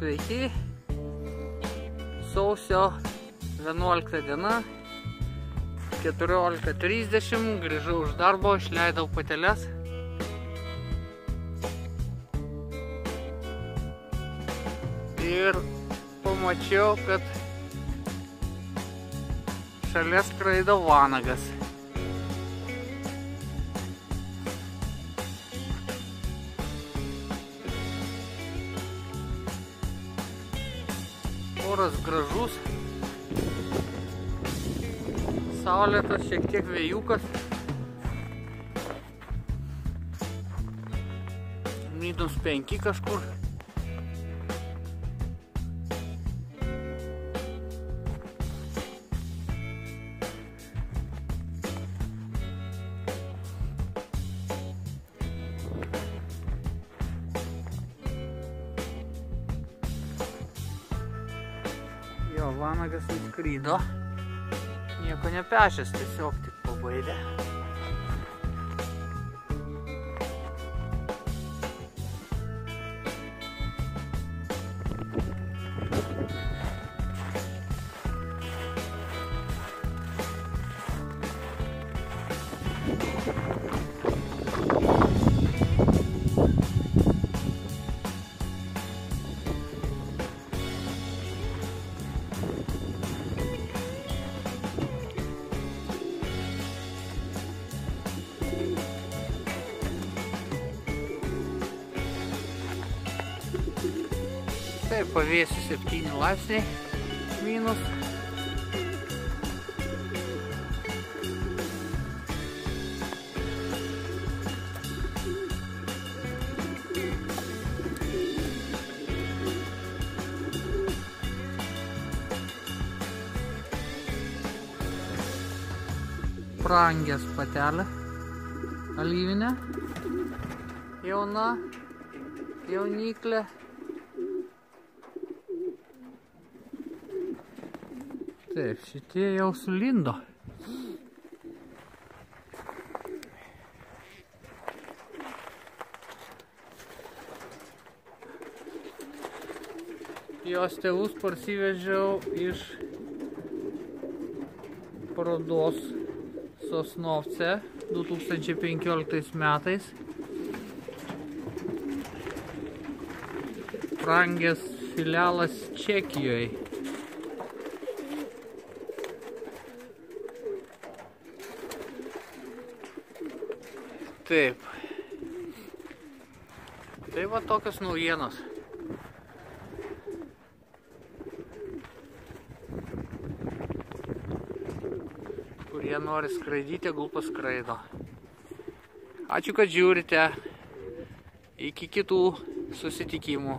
Sveiki. Sausio 11 diena. 14.30. Grįžau už darbo, išleidau pateles. Ir pamačiau, kad šalia skraido vanagas. Oras gražus. Saulėtas šiek tiek vėjukas. Minus 5 kažkur. Jo, vanagas nuskrydo. Nieko nepešęs, tiesiog tik pabaidė. Taip, pavėsiu 7 laipsniai minus. Prangės patelė alyvinė, jauna, jauniklė. Taip, šitie jau sulindo. Jos tėvus parsivežiau iš parodos Sosnovce 2015 metais. Prangės filialas Čekijoje. Taip. Tai va tokios naujienos. Kurie nori skraidyti, tegul paskraido. Ačiū, kad žiūrite. Iki kitų susitikimų.